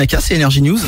Naka, c'est Énergie News.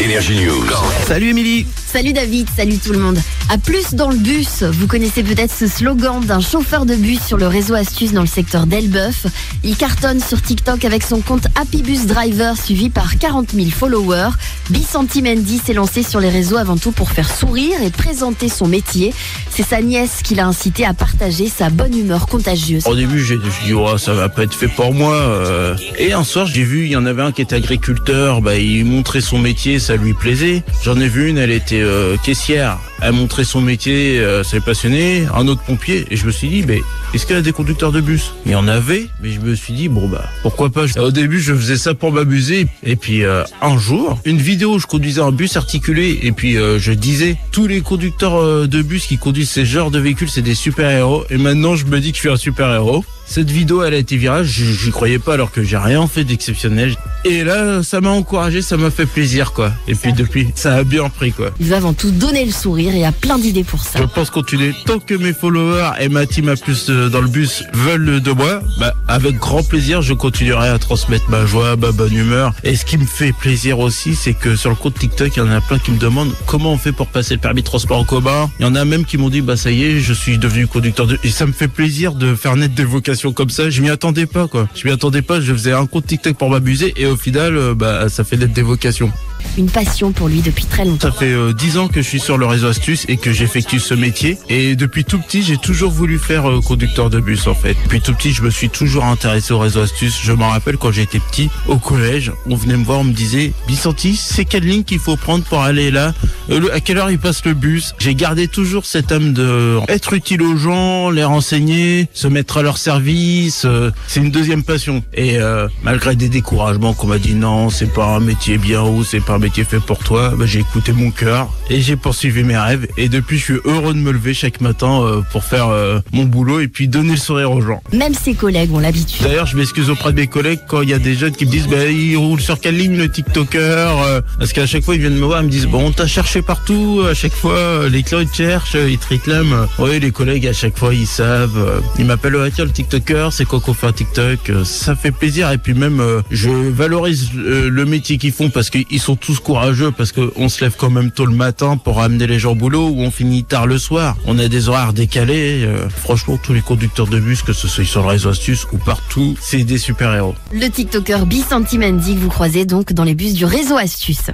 Énergie News. Salut Émilie. Salut David, salut tout le monde. À plus dans le bus, vous connaissez peut-être ce slogan d'un chauffeur de bus sur le réseau Astuce dans le secteur d'Elbeuf. Il cartonne sur TikTok avec son compte Happy Bus Driver suivi par 40 000 followers. Bisanti Mendy s'est lancé sur les réseaux avant tout pour faire sourire et présenter son métier. C'est sa nièce qui l'a incité à partager sa bonne humeur contagieuse. Au début, j'ai dit, oh, ça va pas être fait pour moi. euh. Et un soir, j'ai vu, il y en avait un qui était agriculteur, bah, il montrait son métier, ça lui plaisait. J'en ai vu une, elle était euh, caissière. Elle montrait son métier, euh, passionnait. Un autre pompier. Et je me suis dit, mais est-ce qu'il y a des conducteurs de bus? Il y en avait, mais je me suis dit, bon, bah, pourquoi pas? Au début, je faisais ça pour m'amuser. Et puis, euh, un jour, une vidéo, je conduisais un bus articulé. Et puis, euh, je disais, tous les conducteurs euh, de bus qui conduisent ces genres de véhicules, c'est des super-héros. Et maintenant, je me dis que je suis un super-héros. Cette vidéo, elle a été virale, j'y croyais pas alors que j'ai rien fait d'exceptionnel. Et là, ça m'a encouragé, ça m'a fait plaisir, quoi. Et puis depuis, ça a bien pris, quoi. Il veut avant tout donner le sourire et a plein d'idées pour ça. Je pense continuer. Tant que mes followers et ma team à plus euh, dans le bus veulent de moi, bah, avec grand plaisir, je continuerai à transmettre ma joie, ma bonne humeur. Et ce qui me fait plaisir aussi, c'est que sur le compte TikTok, il y en a plein qui me demandent comment on fait pour passer le permis de transport en commun. Il y en a même qui m'ont dit, bah ça y est, je suis devenu conducteur de... Et ça me fait plaisir de faire naître des vocations comme ça. Je m'y attendais pas, quoi. Je m'y attendais pas, je faisais un compte TikTok pour m'amuser et au final, euh, bah ça fait naître des vocations. Une passion pour lui depuis très longtemps. Ça fait euh, 10 ans que je suis sur le réseau Astuce et que j'effectue ce métier. Et depuis tout petit, j'ai toujours voulu faire euh, conducteur de bus en fait. Depuis tout petit, je me suis toujours intéressé au réseau Astuce. Je m'en rappelle quand j'étais petit, au collège, on venait me voir, on me disait Bisanti, c'est quelle ligne qu'il faut prendre pour aller là Euh, le- À quelle heure il passe le bus? J'ai gardé toujours cette âme de être utile aux gens, les renseigner, se mettre à leur service. euh, c'est une deuxième passion. Et euh, malgré des découragements qu'on m'a dit non, c'est pas un métier bien ou c'est pas un métier fait pour toi, bah, j'ai écouté mon cœur et j'ai poursuivi mes rêves. Et depuis, je suis heureux de me lever chaque matin euh, pour faire euh, mon boulot et puis donner le sourire aux gens. Même ses collègues ont l'habitude. D'ailleurs, je m'excuse auprès de mes collègues quand il y a des jeunes qui me disent, bah, il roule sur quelle ligne le TikToker euh, Parce qu'à chaque fois, ils viennent me voir, ils me disent, bon, on t'a cherché partout. À chaque fois, les clients ils te cherchent, ils te réclament. Oui, les collègues à chaque fois, ils savent. Ils m'appellent, ah, tiens, le TikToker, c'est quoi qu'on fait un TikTok? Ça fait plaisir. Et puis même, je valorise le métier qu'ils font parce qu'ils sont tous courageux, parce qu'on se lève quand même tôt le matin pour amener les gens au boulot ou on finit tard le soir. On a des horaires décalés. euh, franchement, tous les conducteurs de bus, que ce soit sur le réseau Astuce ou partout, c'est des super-héros. Le TikToker Bisanti Mendy que vous croisez donc dans les bus du réseau Astuce.